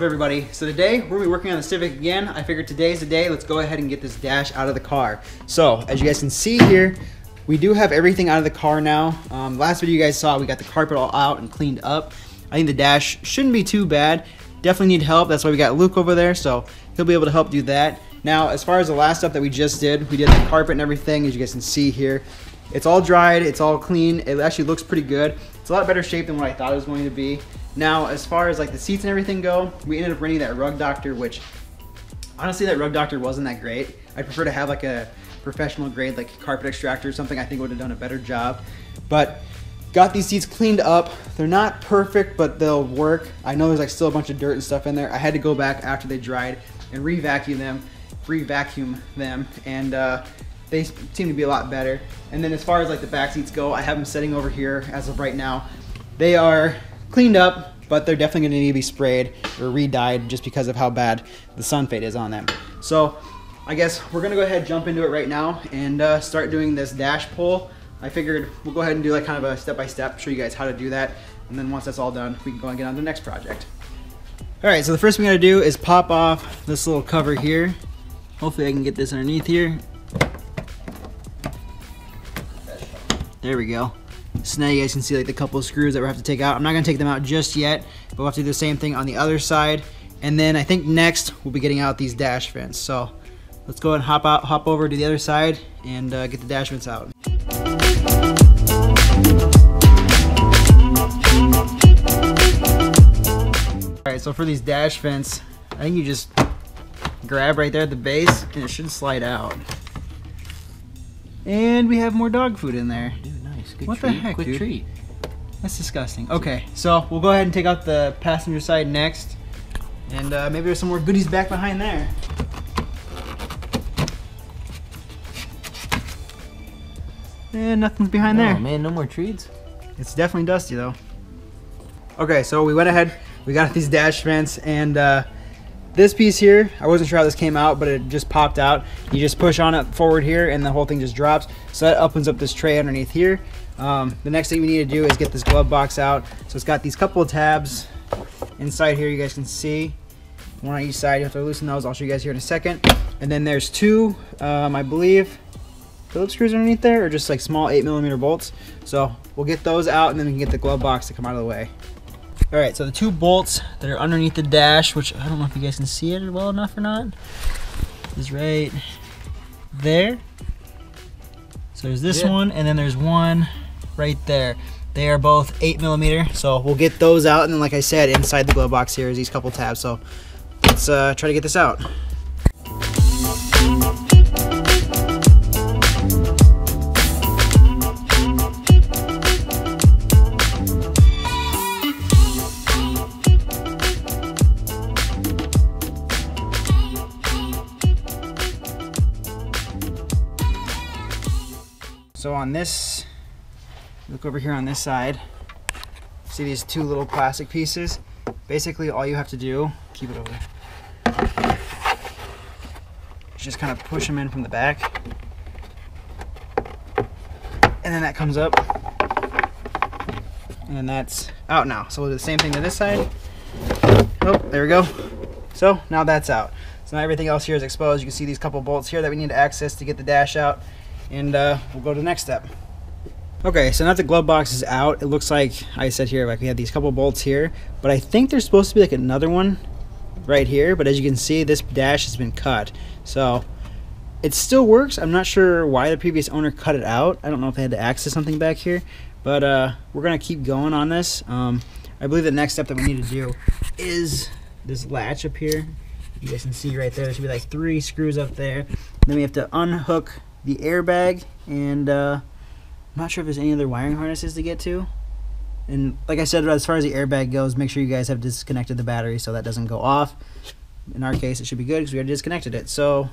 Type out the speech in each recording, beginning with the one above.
Up everybody? So today we're gonna be working on the Civic again. I figured today's the day. Let's go ahead and get this dash out of the car. So as you guys can see here, we do have everything out of the car now. Um, last video you guys saw, we got the carpet all out and cleaned up. I think the dash shouldn't be too bad. Definitely need help. That's why we got Luke over there. So he'll be able to help do that. Now, as far as the last stuff that we just did, we did the carpet and everything, as you guys can see here. It's all dried, it's all clean. It actually looks pretty good. It's a lot better shape than what I thought it was going to be. Now, as far as like the seats and everything go, we ended up renting that Rug Doctor, which honestly, that Rug Doctor wasn't that great. I'd prefer to have like a professional grade, like carpet extractor or something. I think would have done a better job. But got these seats cleaned up. They're not perfect, but they'll work. I know there's like still a bunch of dirt and stuff in there. I had to go back after they dried and re-vacuum them, re-vacuum them, and uh, they seem to be a lot better. And then as far as like the back seats go, I have them sitting over here as of right now. They are cleaned up, but they're definitely going to need to be sprayed or re-dyed just because of how bad the sun fade is on them. So I guess we're going to go ahead and jump into it right now and uh, start doing this dash pull. I figured we'll go ahead and do like kind of a step-by-step, -step, show you guys how to do that. And then once that's all done, we can go and get on to the next project. All right, so the first thing we gotta do is pop off this little cover here. Hopefully I can get this underneath here. There we go. So now you guys can see like the couple of screws that we have to take out. I'm not gonna take them out just yet, but we'll have to do the same thing on the other side. And then I think next we'll be getting out these dash vents. So let's go and hop out, hop over to the other side and uh, get the dash vents out. All right, so for these dash vents, I think you just grab right there at the base and it should slide out. And we have more dog food in there. Dude. Good what the heck, dude? treat. That's disgusting. Okay, so we'll go ahead and take out the passenger side next. And uh, maybe there's some more goodies back behind there. And nothing's behind Oh there. man, no more treats. It's definitely dusty though. Okay, so we went ahead, we got these dash vents, and uh, this piece here, I wasn't sure how this came out, but it just popped out. You just push on it forward here, and the whole thing just drops. So that opens up this tray underneath here. Um, the next thing we need to do is get this glove box out. So it's got these couple of tabs inside here, you guys can see. One on each side, you have to loosen those. I'll show you guys here in a second. And then there's two, um, I believe, Phillips screws underneath there, or just like small 8 millimeter bolts. So we'll get those out, and then we can get the glove box to come out of the way. All right, so the two bolts that are underneath the dash, which I don't know if you guys can see it well enough or not, is right there. So there's this Yeah. one, and then there's one right there. They are both eight millimeter, so we'll get those out, and then like I said, inside the glove box here is these couple tabs. So let's uh, try to get this out. So on this, look over here on this side, see these two little plastic pieces? Basically all you have to do, keep it over there, just kind of push them in from the back. And then that comes up. And that's out now. So we'll do the same thing to this side. Oh, there we go. So now that's out. So now everything else here is exposed. You can see these couple bolts here that we need to access to get the dash out and uh, we'll go to the next step. Okay, so now that the glove box is out, it looks like I said here, like we have these couple bolts here, but I think there's supposed to be like another one right here, but as you can see, this dash has been cut. So it still works. I'm not sure why the previous owner cut it out. I don't know if they had to access something back here, but uh, we're gonna keep going on this. Um, I believe the next step that we need to do is this latch up here. You guys can see right there, there should be like three screws up there. Then we have to unhook the airbag and uh, not sure if there's any other wiring harnesses to get to. And like I said, as far as the airbag goes, make sure you guys have disconnected the battery so that doesn't go off. In our case, it should be good because we already disconnected it. So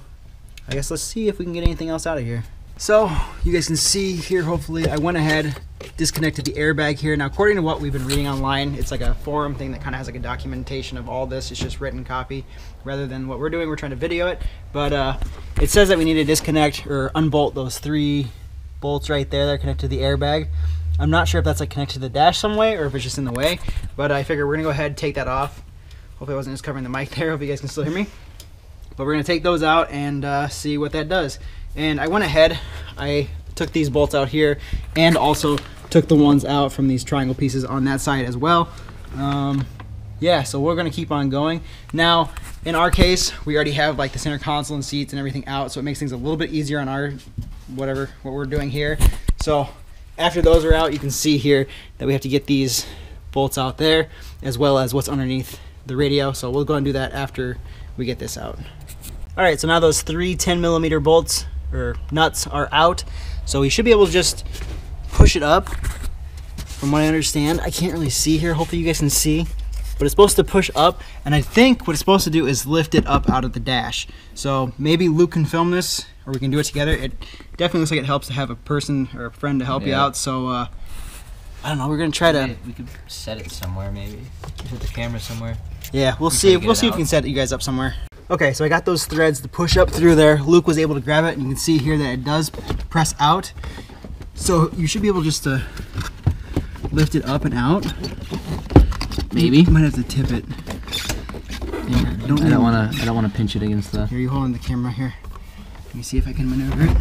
I guess let's see if we can get anything else out of here. So you guys can see here, hopefully, I went ahead, disconnected the airbag here. Now, according to what we've been reading online, it's like a forum thing that kind of has like a documentation of all this. It's just written copy rather than what we're doing. We're trying to video it. But uh, it says that we need to disconnect or unbolt those three bolts right there that are connected to the airbag. I'm not sure if that's like connected to the dash some way or if it's just in the way, but I figure we're gonna go ahead and take that off. Hopefully I wasn't just covering the mic there. Hope you guys can still hear me. But we're gonna take those out and uh, see what that does. And I went ahead, I took these bolts out here and also took the ones out from these triangle pieces on that side as well. Um, yeah, so we're gonna keep on going. Now, in our case, we already have like the center console and seats and everything out, so it makes things a little bit easier on our whatever what we're doing here. So after those are out, you can see here that we have to get these bolts out there as well as what's underneath the radio. So we'll go and do that after we get this out. All right, so now those three 10 millimeter bolts or nuts are out. So we should be able to just push it up from what I understand. I can't really see here. Hopefully you guys can see. But it's supposed to push up, and I think what it's supposed to do is lift it up out of the dash. So maybe Luke can film this, or we can do it together. It definitely looks like it helps to have a person or a friend to help you out. So uh, I don't know. We're gonna try to. We could set it somewhere, maybe. Put the camera somewhere. Yeah, we'll see. We'll see it if we can set you guys up somewhere. Okay, so I got those threads to push up through there. Luke was able to grab it, and you can see here that it does press out. So you should be able just to lift it up and out. Maybe. You might have to tip it. Yeah, don't I don't want to. I don't want to pinch it against the. Here, you holding the camera here. Let me see if I can maneuver it.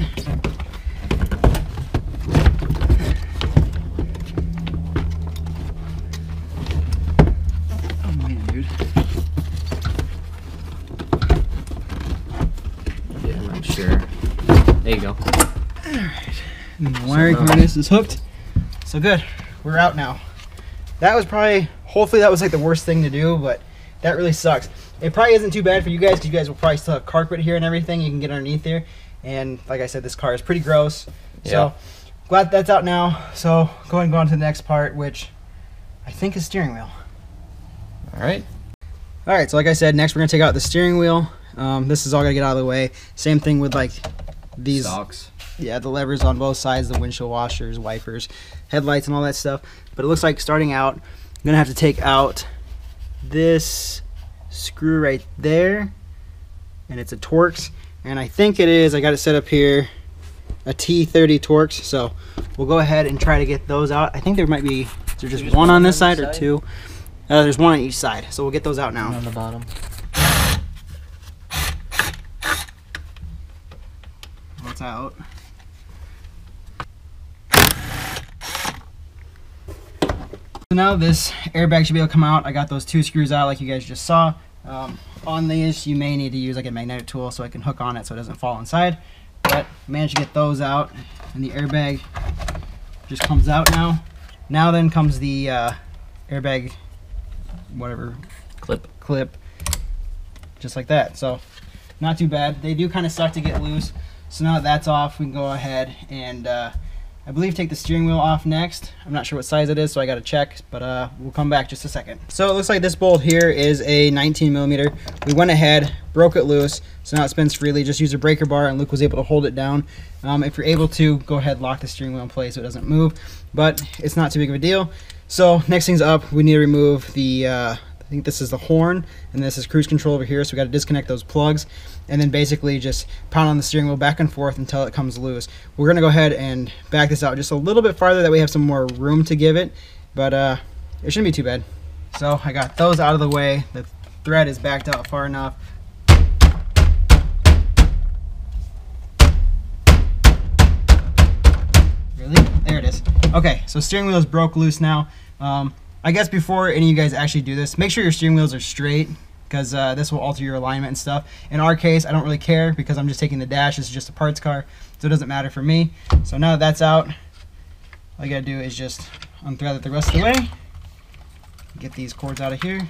Oh man, dude. Yeah, I'm sure. There you go. And the wiring harness is hooked. So good. We're out now. That was probably, hopefully that was like the worst thing to do, but that really sucks. It probably isn't too bad for you guys because you guys will probably still have carpet here and everything. You can get underneath there. And like I said, this car is pretty gross. Yeah. So glad that's out now. So go ahead and go on to the next part, which I think is steering wheel. All right. All right, so like I said, next we're gonna take out the steering wheel. Um, this is all gonna get out of the way. Same thing with like these Socks. yeah, the levers on both sides, the windshield washers, wipers, headlights, and all that stuff. But it looks like starting out, gonna have to take out this screw right there, and it's a Torx, and I think it is. I got it set up here, a T30 Torx. So we'll go ahead and try to get those out. I think there might be. Is there just, just one on this on side or two? Uh, there's one on each side, so we'll get those out now. On the bottom. What's out? Now this airbag should be able to come out. I got those two screws out like you guys just saw. Um, on these, you may need to use like a magnetic tool so I can hook on it so it doesn't fall inside. But managed to get those out, and the airbag just comes out now. Now then comes the uh, airbag, whatever Clip. clip just like that so not too bad they do kind of suck to get loose so now that that's off we can go ahead and uh, I believe take the steering wheel off next. I'm not sure what size it is so I gotta check but uh, we'll come back just a second. So it looks like this bolt here is a 19 millimeter. We went ahead broke it loose so now it spins freely. Just use a breaker bar and Luke was able to hold it down. Um, if you're able to go ahead lock the steering wheel in place so it doesn't move but it's not too big of a deal. So next thing's up we need to remove the uh, I think this is the horn, and this is cruise control over here. So we got to disconnect those plugs, and then basically just pound on the steering wheel back and forth until it comes loose. We're gonna go ahead and back this out just a little bit farther, that we have some more room to give it. But uh, it shouldn't be too bad. So I got those out of the way. The thread is backed out far enough. Really? There it is. Okay, so steering wheel is broke loose now. Um, I guess before any of you guys actually do this, make sure your steering wheels are straight because uh, this will alter your alignment and stuff. In our case, I don't really care because I'm just taking the dash. This is just a parts car, so it doesn't matter for me. So now that that's out, all you gotta do is just unthread it the rest of the way. Get these cords out of here.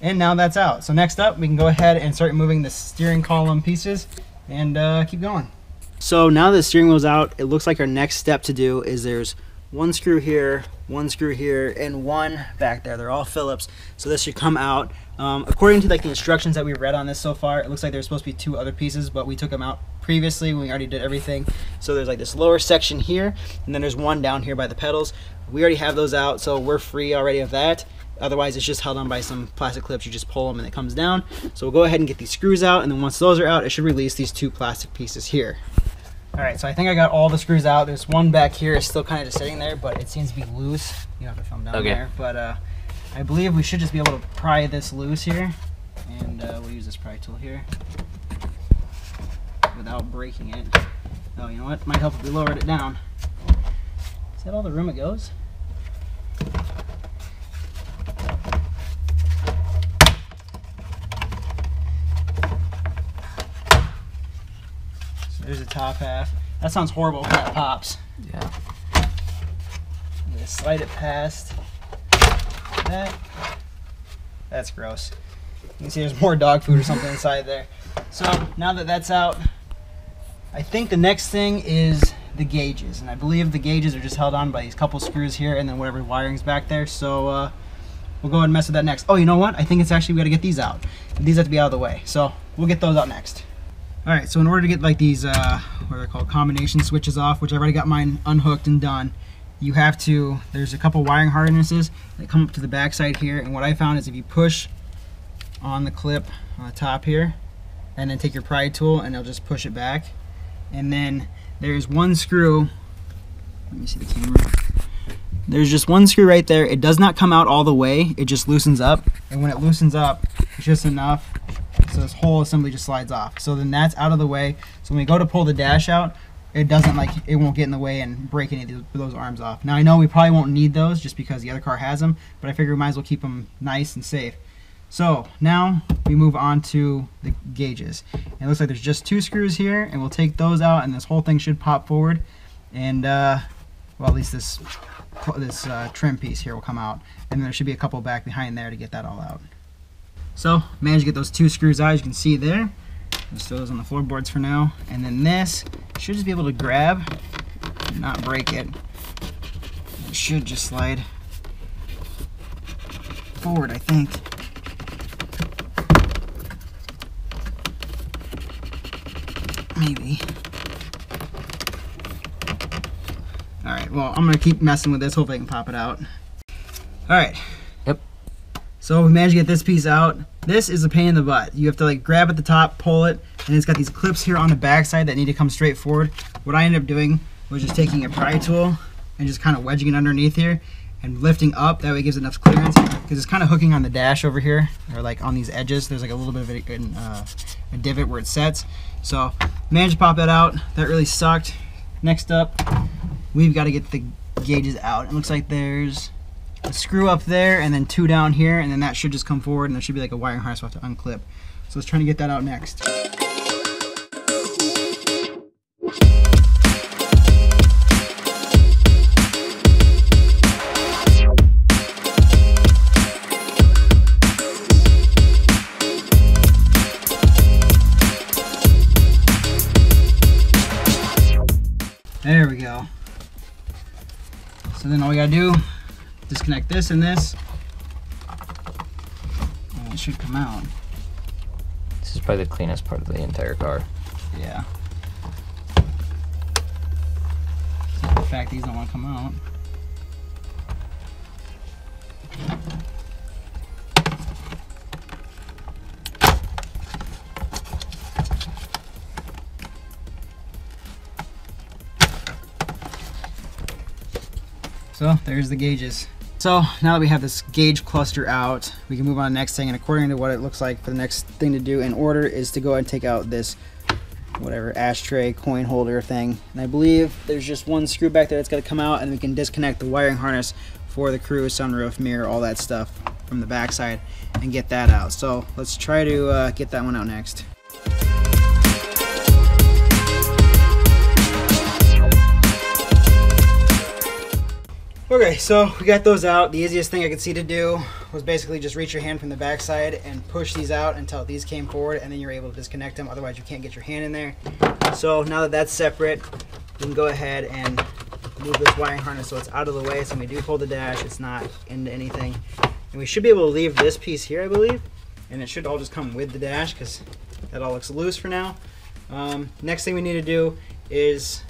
And now that's out. So next up, we can go ahead and start moving the steering column pieces and uh, keep going. So now that the steering wheel's out, it looks like our next step to do is there's one screw here, one screw here, and one back there. They're all Phillips, so this should come out. Um, according to like the instructions that we've read on this so far, it looks like there's supposed to be two other pieces, but we took them out previously when we already did everything. So there's like this lower section here, and then there's one down here by the pedals. We already have those out, so we're free already of that. Otherwise, it's just held on by some plastic clips. You just pull them and it comes down. So we'll go ahead and get these screws out, and then once those are out, it should release these two plastic pieces here. All right, so I think I got all the screws out. There's one back here is still kind of just sitting there, but it seems to be loose. You have to film down Okay. there, but uh, I believe we should just be able to pry this loose here. And uh, we'll use this pry tool here without breaking it. Oh, you know what? Might help if we lowered it down. Is that all the room it goes? So there's the top half. That sounds horrible when that pops. Yeah. I'm gonna slide it past that. That's gross. You can see there's more dog food or something inside there. So now that that's out, I think the next thing is the gauges. And I believe the gauges are just held on by these couple screws here and then whatever wiring's back there. So uh, we'll go ahead and mess with that next. Oh, you know what? I think it's actually, we gotta get these out. These have to be out of the way. So we'll get those out next. All right, so in order to get like these, uh, what are they called, combination switches off, which I've already got mine unhooked and done, you have to, there's a couple wiring harnesses that come up to the back side here. And what I found is if you push on the clip on the top here, and then take your pry tool and it'll just push it back. And then there's one screw, let me see the camera. There's just one screw right there. It does not come out all the way, it just loosens up. And when it loosens up, it's just enough so this whole assembly just slides off. So then that's out of the way. So when we go to pull the dash out, it doesn't like it won't get in the way and break any of those, arms off. Now I know we probably won't need those just because the other car has them, but I figure we might as well keep them nice and safe. So now we move on to the gauges. It looks like there's just two screws here, and we'll take those out, and this whole thing should pop forward. And uh, well, at least this this uh, trim piece here will come out, and there should be a couple back behind there to get that all out. So managed to get those two screws out, as you can see there. Just throw those on the floorboards for now, and then this should just be able to grab, not break it. It should just slide forward, I think. Maybe. Alright, well, I'm to keep messing with this. Hopefully I can pop it out. Alright. Yep. So we managed to get this piece out. This is a pain in the butt. You have to like grab at the top, pull it, and it's got these clips here on the backside that need to come straight forward. What I ended up doing was just taking a pry tool and just kind of wedging it underneath here and lifting up. That way it gives enough clearance because it's kind of hooking on the dash over here or like on these edges. There's like a little bit of uh, a divot where it sets. So managed to pop that out. That really sucked. Next up, we've got to get the gauges out. It looks like there's a screw up there and then two down here and then that should just come forward and there should be like a wiring harness we'll have to unclip. So let's try to get that out next. There we go. So then all we gotta do, disconnect this and this, and it should come out. This is probably the cleanest part of the entire car. Yeah. Except the fact these don't want to come out. So there's the gauges. So now that we have this gauge cluster out, we can move on to the next thing. And according to what it looks like for the next thing to do in order is to go and take out this whatever ashtray coin holder thing. And I believe there's just one screw back there that's got to come out and we can disconnect the wiring harness for the cruise, sunroof, mirror, all that stuff from the backside and get that out. So let's try to uh, get that one out next. Okay, so we got those out. The easiest thing I could see to do was basically just reach your hand from the backside and push these out until these came forward and then you're able to disconnect them. Otherwise you can't get your hand in there. So now that that's separate, we can go ahead and move this wiring harness so it's out of the way. So when we do pull the dash, it's not into anything. And we should be able to leave this piece here, I believe. And it should all just come with the dash because that all looks loose for now. Um, next thing we need to do is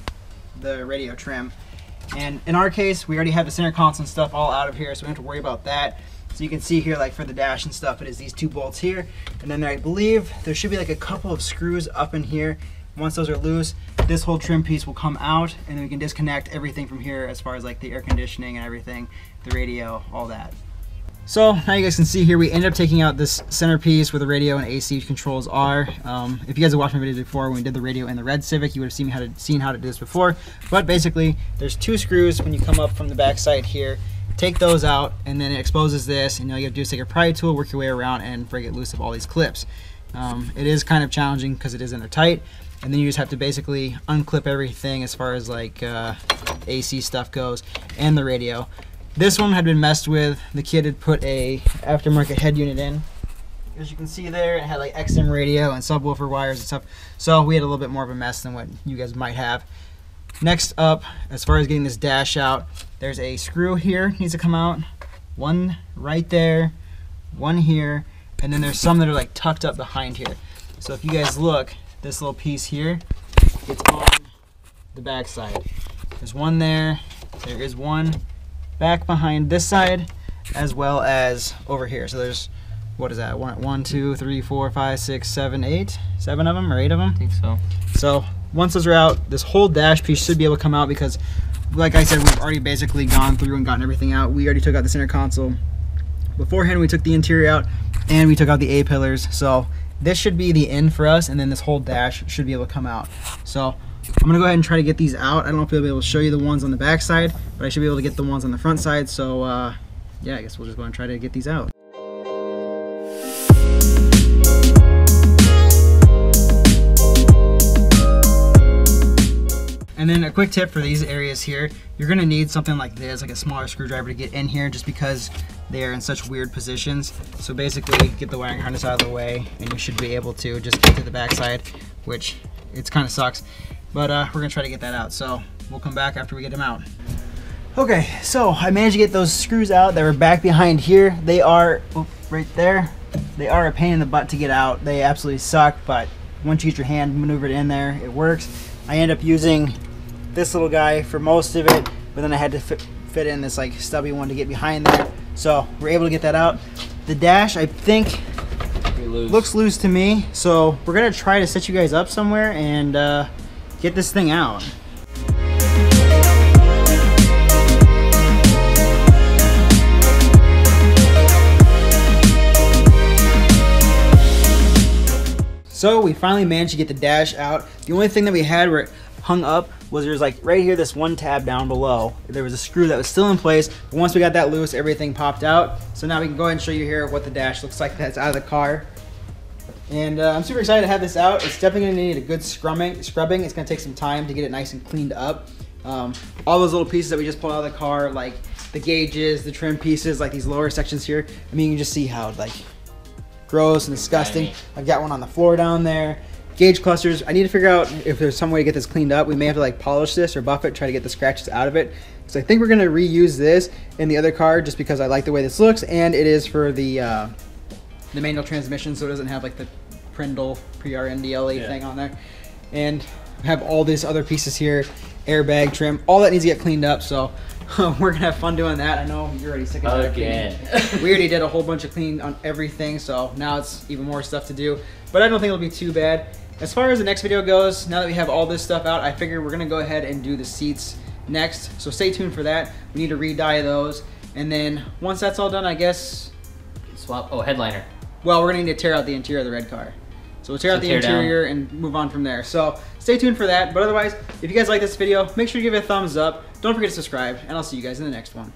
the radio trim. And in our case, we already have the center console and stuff all out of here, so we don't have to worry about that. So you can see here, like for the dash and stuff, it is these two bolts here. And then I believe there should be like a couple of screws up in here. Once those are loose, this whole trim piece will come out and then we can disconnect everything from here as far as like the air conditioning and everything, the radio, all that. So now you guys can see here, we ended up taking out this centerpiece where the radio and AC controls are. Um, if you guys have watched my videos before, when we did the radio in the red Civic, you would have seen how to seen how to do this before. But basically, there's two screws when you come up from the back side here. Take those out, and then it exposes this. And all you have to do is take a pry tool, work your way around, and break it loose of all these clips. Um, it is kind of challenging because it is in there tight. And then you just have to basically unclip everything as far as like uh, AC stuff goes and the radio. This one had been messed with. The kid had put a aftermarket head unit in. As you can see there, it had like XM radio and subwoofer wires and stuff. So we had a little bit more of a mess than what you guys might have. Next up, as far as getting this dash out, there's a screw here needs to come out. One right there, one here, and then there's some that are like tucked up behind here. So if you guys look, this little piece here, it's on the back side. There's one there, there is one back behind this side as well as over here. So there's what is that? One, one, two, three, four, five, six, seven, eight, seven of them or eight of them. I think so. So once those are out, this whole dash piece should be able to come out because, like I said, we've already basically gone through and gotten everything out. We already took out the center console. Beforehand, we took the interior out and we took out the A pillars. So this should be the end for us, and then this whole dash should be able to come out. So I'm gonna go ahead and try to get these out. I don't know if I'll be able to show you the ones on the back side, but I should be able to get the ones on the front side. So uh, yeah, I guess we'll just go and try to get these out. And then a quick tip for these areas here, you're gonna need something like this, like a smaller screwdriver to get in here just because they are in such weird positions. So basically get the wiring harness out of the way and you should be able to just get to the backside, which it's kind of sucks. But uh, we're gonna try to get that out. So we'll come back after we get them out. Okay, so I managed to get those screws out that were back behind here. They are oh, right there. They are a pain in the butt to get out. They absolutely suck, but once you get your hand maneuvered in there, it works. I end up using this little guy for most of it, but then I had to fit, fit in this like stubby one to get behind there. So we're able to get that out. The dash, I think, loose. looks loose to me. So we're gonna try to set you guys up somewhere and uh, get this thing out. So we finally managed to get the dash out. The only thing that we had where it hung up was there's like right here this one tab down below. There was a screw that was still in place, but once we got that loose, everything popped out. So now we can go ahead and show you here what the dash looks like that's out of the car. And uh, I'm super excited to have this out. It's definitely gonna need a good scrubbing. Scrubbing. It's gonna take some time to get it nice and cleaned up. Um, all those little pieces that we just pulled out of the car, like the gauges, the trim pieces, like these lower sections here. I mean, you can just see how like gross and disgusting. I've got one on the floor down there. Gauge clusters. I need to figure out if there's some way to get this cleaned up. We may have to like polish this or buff it, try to get the scratches out of it. So I think we're gonna reuse this in the other car just because I like the way this looks, and it is for the uh, the manual transmission, so it doesn't have like the Prindle PRNDLE Yeah. thing on there. And have all these other pieces here, airbag trim, all that needs to get cleaned up. So we're gonna have fun doing that. I know you're already sick of that. Again. we already did a whole bunch of clean on everything, so now it's even more stuff to do. But I don't think it'll be too bad. As far as the next video goes, now that we have all this stuff out, I figure we're gonna go ahead and do the seats next. So stay tuned for that. We need to re-dye those. And then once that's all done, I guess, Swap. Oh, headliner. Well, we're gonna need to tear out the interior of the red car. So we'll tear So out the tear down. interior and move on from there. So stay tuned for that. But otherwise, if you guys like this video, make sure to give it a thumbs up. Don't forget to subscribe, and I'll see you guys in the next one.